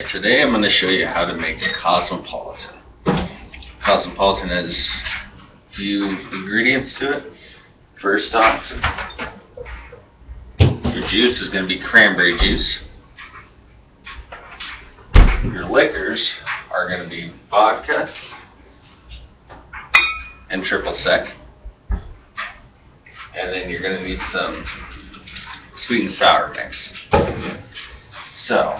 Today I'm going to show you how to make a cosmopolitan. Cosmopolitan has a few ingredients to it. First off, your juice is going to be cranberry juice. Your liquors are going to be vodka and triple sec. And then you're going to need some sweet and sour mix. So,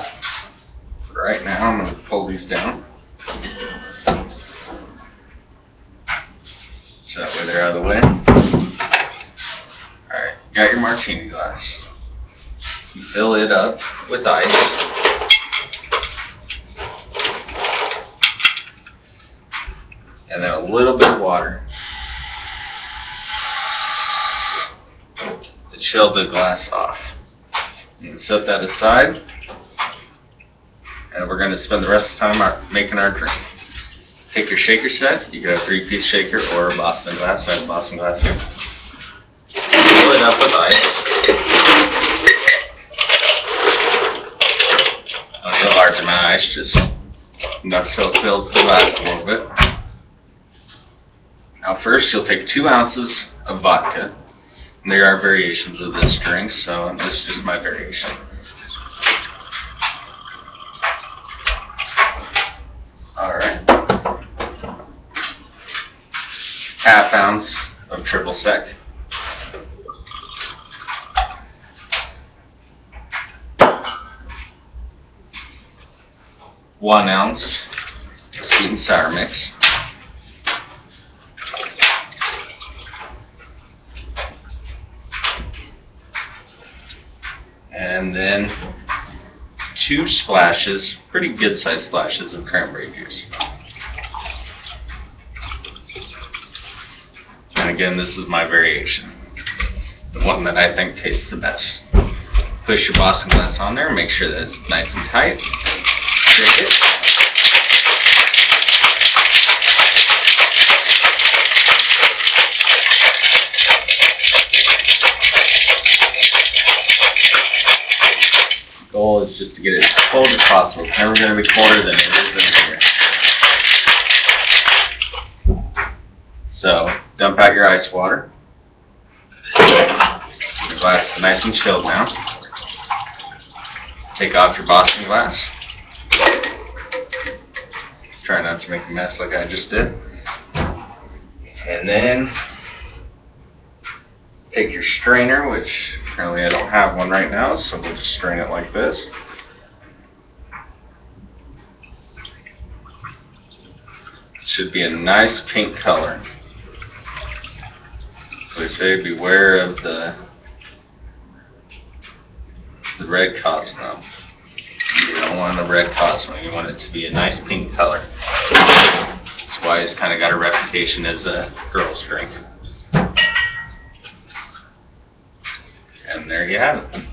right now I'm going to pull these down. So that way they're out of the way. Alright, got your martini glass. You fill it up with ice. And then a little bit of water. To chill the glass off. Can set that aside. And we're going to spend the rest of the time our, making our drink. Take your shaker set. You can have a three-piece shaker or a Boston glass. I have a Boston glass here. Fill it up with ice. Need a large amount of ice, just enough so it fills the glass a little bit. Now first you'll take two ounces of vodka. And there are variations of this drink, so this is just my variation. Half ounce of triple sec. One ounce sweet and sour mix. And then two splashes, pretty good sized splashes of cranberry juice. And again, this is my variation. The one that I think tastes the best. Push your Boston glass on there, make sure that it's nice and tight. Shake it. Goal is just to get it as cold as possible. It's never going to be colder than it is water. Your glass is nice and chilled now. Take off your Boston glass. Try not to make a mess like I just did. And then take your strainer, which apparently I don't have one right now, so we'll just strain it like this. It should be a nice pink color. So they say beware of the the red Cosmo. You don't want a red Cosmo, you want it to be a nice pink color. That's why it's kind of got a reputation as a girl's drink. And there you have it.